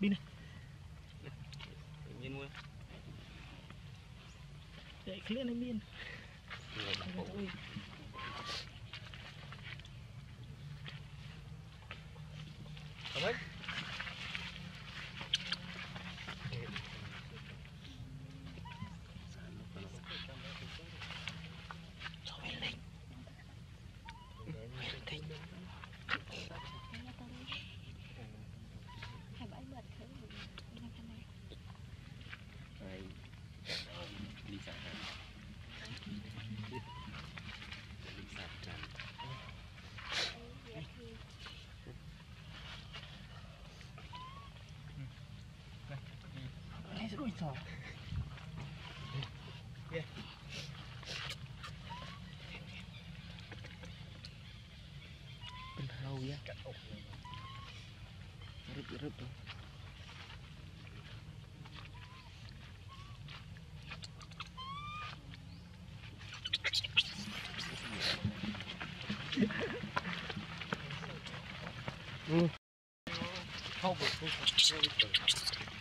pin này. Nhiên mua chạy clear này pin. Ôi, Cảm Lấy rồi sao Bên hầu ya Rip rip tuh Không, không, không.